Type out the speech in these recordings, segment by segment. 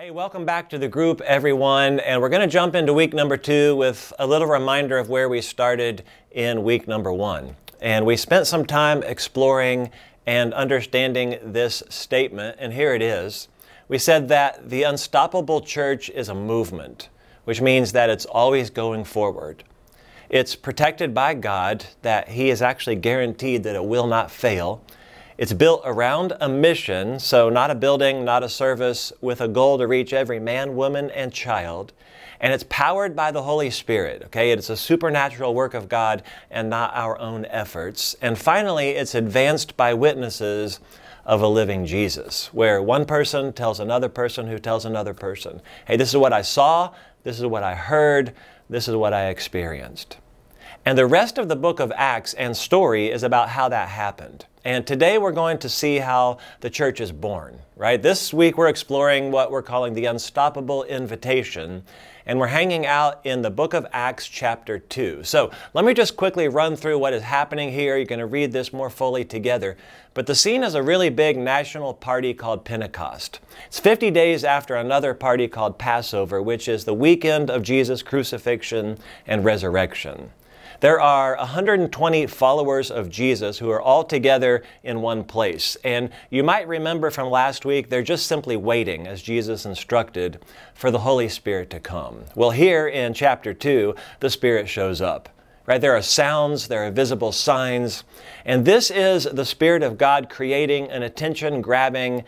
Hey, welcome back to the group, everyone. And we're going to jump into week number two with a little reminder of where we started in week number one. And we spent some time exploring and understanding this statement, and here it is. We said that the unstoppable church is a movement, which means that it's always going forward. It's protected by God, that He is actually guaranteed that it will not fail. It's built around a mission, so not a building, not a service, with a goal to reach every man, woman, and child. And it's powered by the Holy Spirit, okay? It's a supernatural work of God and not our own efforts. And finally, it's advanced by witnesses of a living Jesus, where one person tells another person who tells another person, hey, this is what I saw, this is what I heard, this is what I experienced. And the rest of the book of Acts and story is about how that happened. And today we're going to see how the church is born, right? This week we're exploring what we're calling the unstoppable invitation, and we're hanging out in the book of Acts, chapter 2. So let me just quickly run through what is happening here. You're going to read this more fully together. But the scene is a really big national party called Pentecost. It's 50 days after another party called Passover, which is the weekend of Jesus' crucifixion and resurrection. There are 120 followers of Jesus who are all together in one place. And you might remember from last week, they're just simply waiting, as Jesus instructed, for the Holy Spirit to come. Well, here in chapter 2, the Spirit shows up. Right? There are sounds, there are visible signs, and this is the Spirit of God creating an attention grabbing,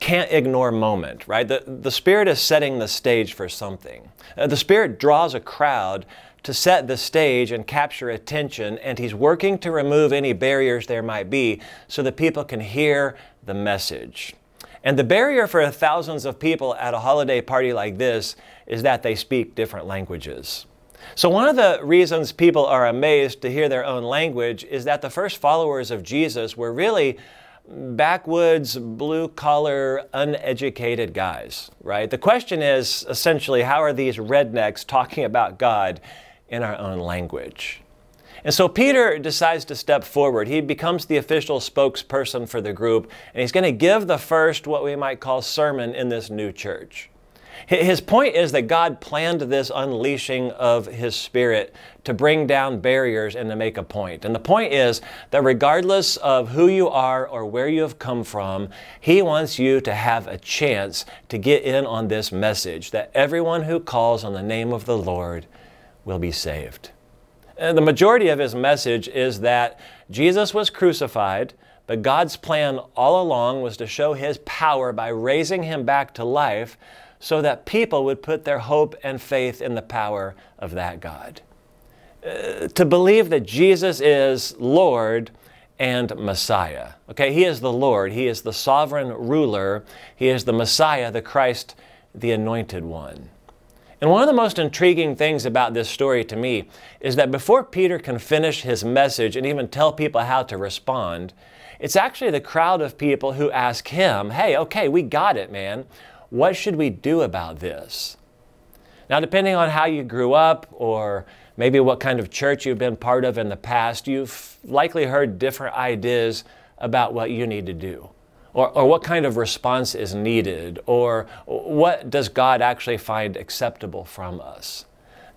can't ignore moment, right? The, the Spirit is setting the stage for something. Uh, the Spirit draws a crowd to set the stage and capture attention, and he's working to remove any barriers there might be so that people can hear the message. And the barrier for thousands of people at a holiday party like this is that they speak different languages. So, one of the reasons people are amazed to hear their own language is that the first followers of Jesus were really backwoods, blue collar, uneducated guys, right? The question is essentially how are these rednecks talking about God in our own language. And so Peter decides to step forward. He becomes the official spokesperson for the group, and he's going to give the first, what we might call, sermon in this new church. His point is that God planned this unleashing of His Spirit to bring down barriers and to make a point. And the point is that regardless of who you are or where you have come from, He wants you to have a chance to get in on this message that everyone who calls on the name of the Lord will be saved. And the majority of his message is that Jesus was crucified, but God's plan all along was to show his power by raising him back to life so that people would put their hope and faith in the power of that God. Uh, to believe that Jesus is Lord and Messiah. Okay, He is the Lord, He is the sovereign ruler, He is the Messiah, the Christ, the anointed one. And one of the most intriguing things about this story to me is that before Peter can finish his message and even tell people how to respond, it's actually the crowd of people who ask him, hey, okay, we got it, man. What should we do about this? Now, depending on how you grew up or maybe what kind of church you've been part of in the past, you've likely heard different ideas about what you need to do or, or what kind of response is needed, or what does God actually find acceptable from us.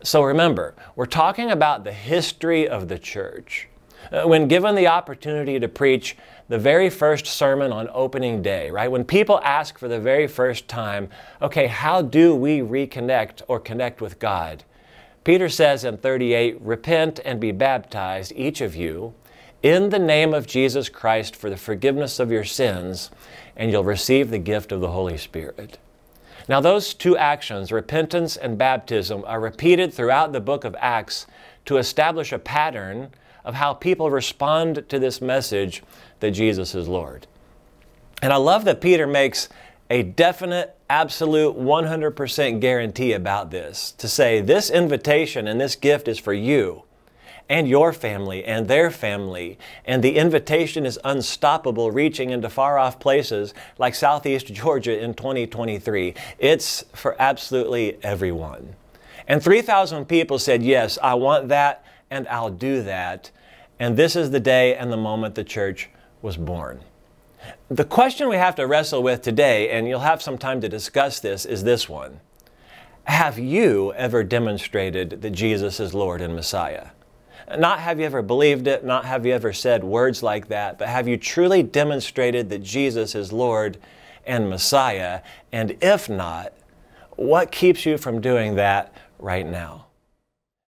So remember, we're talking about the history of the church. Uh, when given the opportunity to preach the very first sermon on opening day, right? When people ask for the very first time, okay, how do we reconnect or connect with God? Peter says in 38, repent and be baptized, each of you, in the name of Jesus Christ for the forgiveness of your sins, and you'll receive the gift of the Holy Spirit. Now, those two actions, repentance and baptism, are repeated throughout the book of Acts to establish a pattern of how people respond to this message that Jesus is Lord. And I love that Peter makes a definite, absolute, 100% guarantee about this to say this invitation and this gift is for you and your family and their family. And the invitation is unstoppable, reaching into far off places like Southeast Georgia in 2023. It's for absolutely everyone. And 3,000 people said, Yes, I want that and I'll do that. And this is the day and the moment the church was born. The question we have to wrestle with today, and you'll have some time to discuss this, is this one Have you ever demonstrated that Jesus is Lord and Messiah? Not have you ever believed it, not have you ever said words like that, but have you truly demonstrated that Jesus is Lord and Messiah? And if not, what keeps you from doing that right now?